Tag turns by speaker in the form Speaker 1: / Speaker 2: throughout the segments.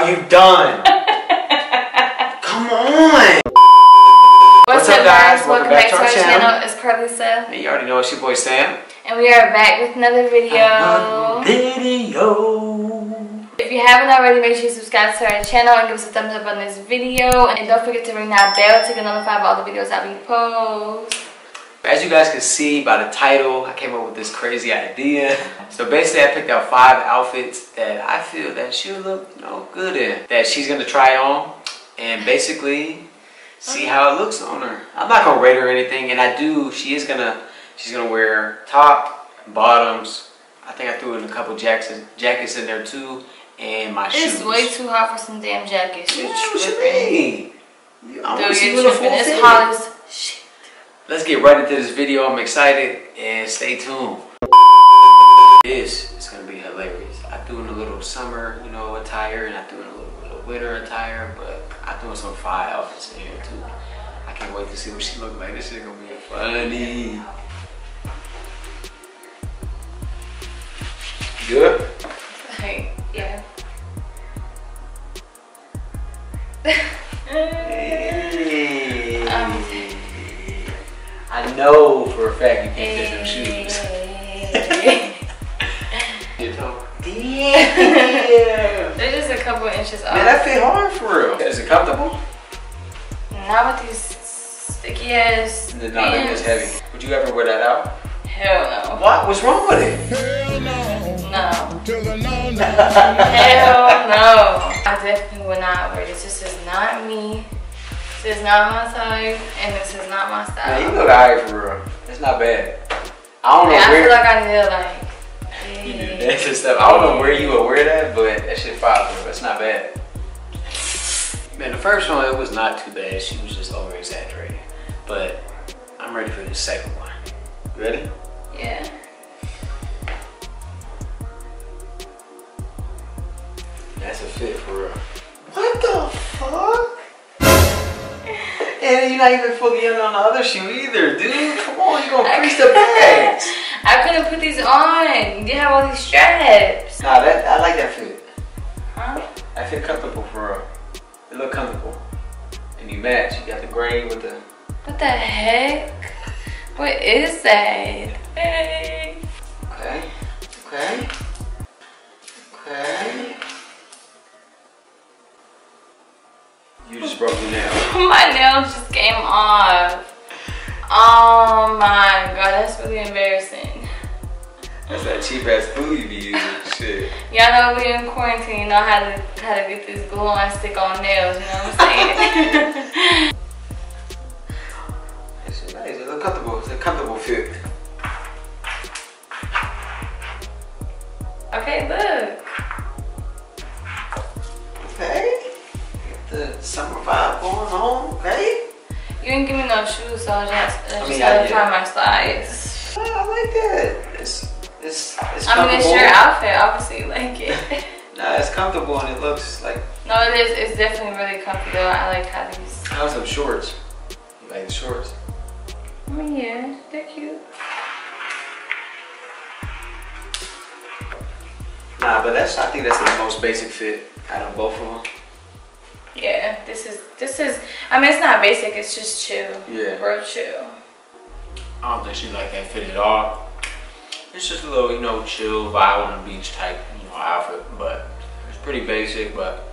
Speaker 1: Are you done? Come on.
Speaker 2: What's,
Speaker 1: What's
Speaker 2: up,
Speaker 1: up,
Speaker 2: guys?
Speaker 1: guys?
Speaker 2: Welcome, back, to our channel. It's Carlisa.
Speaker 1: Hey, you already know it's your boy Sam.
Speaker 2: And we are back with another video.
Speaker 1: Video.
Speaker 2: If you haven't already, make sure you subscribe to our channel and give us a thumbs up on this video. And don't forget to ring that bell to get notified of all the videos that we post.
Speaker 1: As you guys can see by the title, I came up with this crazy idea. So basically, I picked out five outfits that I feel that she'll look, you know, good in. That she's gonna try on, and basically see how it looks on her. I'm not gonna rate her anything, and I do. She is gonna, she's gonna wear top, bottoms. I think I threw in a couple jackets, jackets in there too, and my shoes.
Speaker 2: It's way too hot for some damn jackets. You're
Speaker 1: Yeah, what you mean? You- I
Speaker 2: Dude, you're
Speaker 1: a
Speaker 2: tripping. It's hot as shit.
Speaker 1: Let's get right into this video. I'm excited and stay tuned. This is gonna be hilarious. I threw in a little summer, you know, attire, and I threw in a little bit of winter attire, but I threw in some fire outfits in here too. I can't wait to see what she look like. This is gonna be funny. Good.
Speaker 2: Like, yeah.
Speaker 1: Hey. I know for a fact you can't fit them shoes.
Speaker 2: Hey.
Speaker 1: Your toe.
Speaker 2: They're just a couple inches off.
Speaker 1: Man, that fit hard for real. Is it comfortable?
Speaker 2: Not with these sticky ass.
Speaker 1: No, no, it's
Speaker 2: pants.
Speaker 1: heavy. Would you ever wear that out?
Speaker 2: Hell no.
Speaker 1: What? What's wrong with it?
Speaker 2: no. No.
Speaker 3: to the no, no.
Speaker 2: Hell no. I definitely would not wear this. This is not me. This is not my type, and this is not my style.
Speaker 1: Man, you look alright for real. It's not bad. I don't know
Speaker 2: And I feel like I need to like.
Speaker 1: you do that and stuff. I don't know where you would wear that, but that shit fire for real. It's not bad. Man, the first one it was not too bad. She was just over exaggerating. But I'm ready for the second one. Ready? Not even fully in on the other shoe either, dude. Come on, you gonna crease the bags.
Speaker 2: I couldn't put these on. You have all these straps.
Speaker 1: Nah, that I like that fit.
Speaker 2: Huh?
Speaker 1: I feel comfortable for real. It look comfortable. And you match. You got the gray with the.
Speaker 2: What the heck? What is that? Hey.
Speaker 1: Okay. Okay. Okay. You just broke your nail.
Speaker 2: My nails just came off. Oh my god, that's really embarrassing.
Speaker 1: That's that cheap ass glue you be using. Shit.
Speaker 2: Y'all know we in quarantine, You know how to how to get this glue on stick on nails, you know what I'm saying?
Speaker 1: It's nice. It look comfortable. It's a comfortable fit.
Speaker 2: okay, look.
Speaker 1: Summer vibe going on. Okay.
Speaker 2: You didn't give me no shoes, so I just, I just
Speaker 1: mean,
Speaker 2: had
Speaker 1: I
Speaker 2: to try my size.
Speaker 1: I like that. It's it's it's
Speaker 2: I mean, it's your outfit, obviously, you like it.
Speaker 1: Nah, it's comfortable and it looks like.
Speaker 2: no, it is. It's definitely really comfortable. I like how these.
Speaker 1: I have some shorts. You like the shorts?
Speaker 2: I mean, yeah, they're cute.
Speaker 1: Nah, but that's I think that's the most basic fit out of both of them.
Speaker 2: Yeah, this is this is. I mean, it's not basic. It's just chill.
Speaker 1: Yeah.
Speaker 2: Real chill.
Speaker 1: I don't think she like that fit at all. It's just a little, you know, chill vibe on the beach type, you know, outfit. But it's pretty basic. But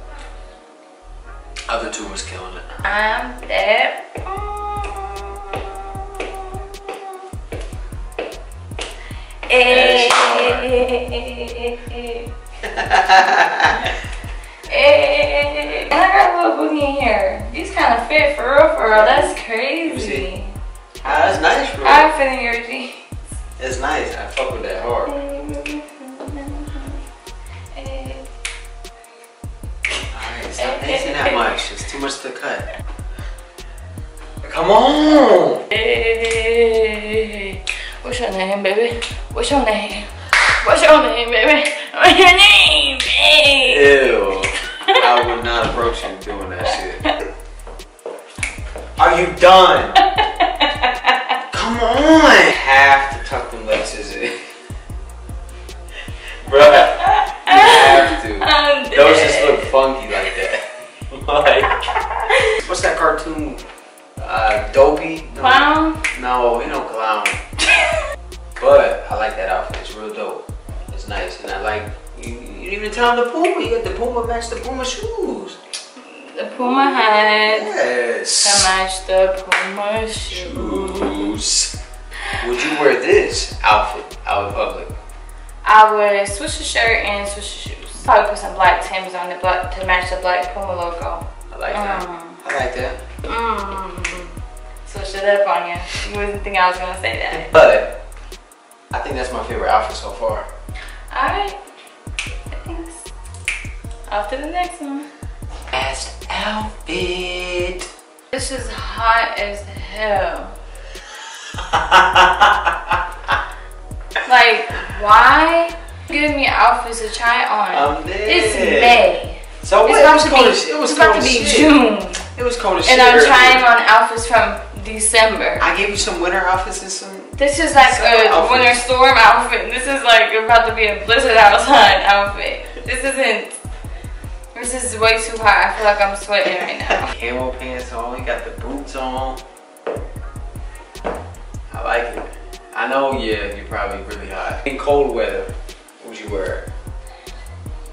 Speaker 1: other two was killing it.
Speaker 2: I'm that. Eh, eh, eh. And I got a little booty in here. These kind of fit for real, for real. That's crazy.
Speaker 1: Ah, that's nice, bro.
Speaker 2: How I fit in your jeans?
Speaker 1: It's nice. I fuck with that hard.
Speaker 2: Eh.
Speaker 1: Alright, stop dancing that much. It's too much to cut. Come on!
Speaker 2: Hey, what's your name, baby? What's your name? What's your name, baby? What's your name, baby?
Speaker 1: Ew. are you done? Come on. Half the tuck them legs, is it? Bruh. You have to.
Speaker 2: I'm
Speaker 1: oh, Those
Speaker 2: dead.
Speaker 1: just look funky like that. like. What's that cartoon? Uh, dopey? No.
Speaker 2: Clown?
Speaker 1: No, he no clown. but I like that outfit. It's real dope. It's nice. And I like, you, you didn't even tell him the Puma. You got the Puma match the Puma shoes.
Speaker 2: The Puma hat
Speaker 1: Yes.
Speaker 2: to match the Puma shoes.
Speaker 1: Shoes. Would you wear this outfit out in public?
Speaker 2: I would switch the shirt and switch the shoes. Probably put some black Timbs on the black to match the black Puma logo.
Speaker 1: I like that.
Speaker 2: Mm.
Speaker 1: I like that.
Speaker 2: Mm. Switch it up on you. You wouldn't think I was gonna say that.
Speaker 1: But I think that's my favorite outfit so far.
Speaker 2: Alright. Thanks. Off to the next one.
Speaker 1: Last outfit.
Speaker 2: This is hot as hell. Like, why give me outfits to try on? It's May.
Speaker 1: So
Speaker 2: It's
Speaker 1: what?
Speaker 2: about
Speaker 1: it was
Speaker 2: to
Speaker 1: cold
Speaker 2: be,
Speaker 1: as, it was
Speaker 2: it's about
Speaker 1: cold
Speaker 2: to be
Speaker 1: shit.
Speaker 2: June.
Speaker 1: It was cold as
Speaker 2: And
Speaker 1: shit.
Speaker 2: I'm trying on outfits from December.
Speaker 1: I gave you some winter outfits and some.
Speaker 2: This is like a
Speaker 1: outfits.
Speaker 2: winter storm outfit. This is like about to be a blizzard outside outfit. This isn't. This is way too hot. I feel like I'm sweating right now.
Speaker 1: Camo pants on. You got the boots on. I like it. I know. Yeah, you're probably really hot. In cold weather, what would you wear?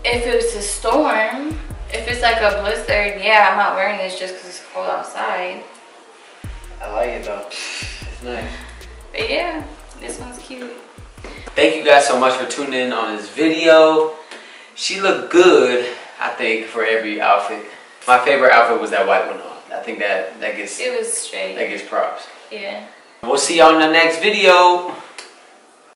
Speaker 2: If it's a storm, if it's like a blizzard, yeah, I'm not wearing this just because it's cold outside.
Speaker 1: I like it though. It's nice.
Speaker 2: But yeah, this one's cute.
Speaker 1: Thank you guys so much for tuning in on this video. She looked good, I think, for every outfit. My favorite outfit was that white one on. I think that that gets
Speaker 2: It was
Speaker 1: that
Speaker 2: straight.
Speaker 1: gets props.
Speaker 2: Yeah.
Speaker 1: We'll see y'all in the next video.